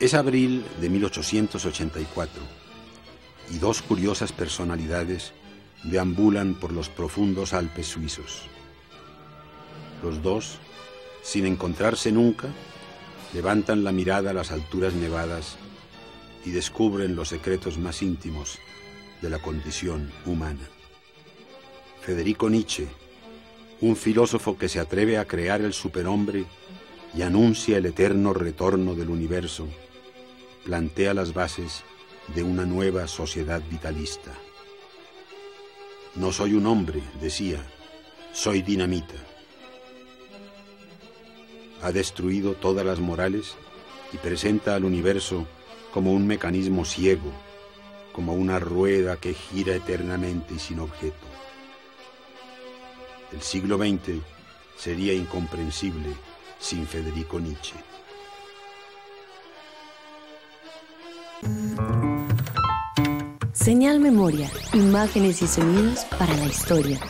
Es abril de 1884 y dos curiosas personalidades deambulan por los profundos Alpes suizos. Los dos, sin encontrarse nunca, levantan la mirada a las alturas nevadas y descubren los secretos más íntimos de la condición humana. Federico Nietzsche, un filósofo que se atreve a crear el superhombre y anuncia el eterno retorno del universo, plantea las bases de una nueva sociedad vitalista. No soy un hombre, decía, soy dinamita. Ha destruido todas las morales y presenta al universo como un mecanismo ciego, como una rueda que gira eternamente y sin objeto. El siglo XX sería incomprensible sin Federico Nietzsche. Señal Memoria, imágenes y sonidos para la historia.